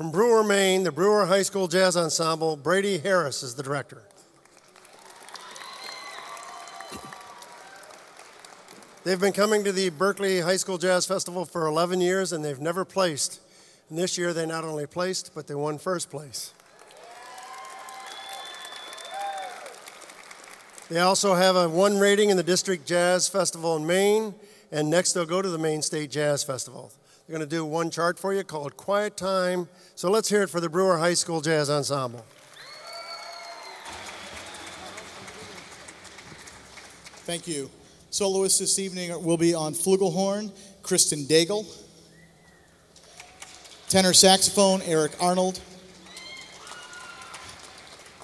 From Brewer, Maine, the Brewer High School Jazz Ensemble, Brady Harris is the director. They've been coming to the Berklee High School Jazz Festival for 11 years and they've never placed. And this year they not only placed, but they won first place. They also have a one rating in the District Jazz Festival in Maine, and next they'll go to the Maine State Jazz Festival. They're going to do one chart for you called Quiet Time. So let's hear it for the Brewer High School Jazz Ensemble. Thank you. Soloists this evening will be on flugelhorn, Kristen Daigle. Tenor saxophone, Eric Arnold.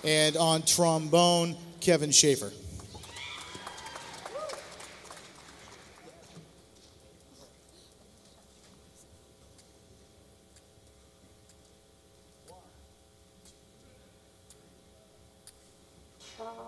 And on trombone, Kevin Schaefer. Uh...